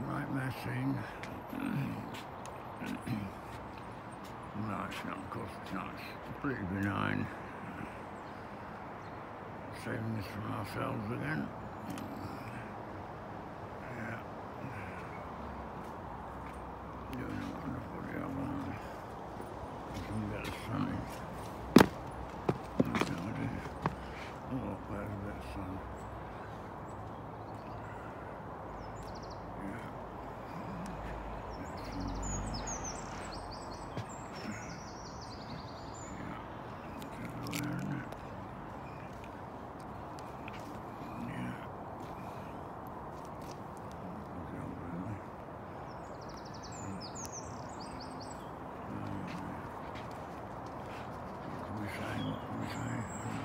Right machine. nice, no, of course it's nice. Pretty benign. Saving this for ourselves again. Okay, okay.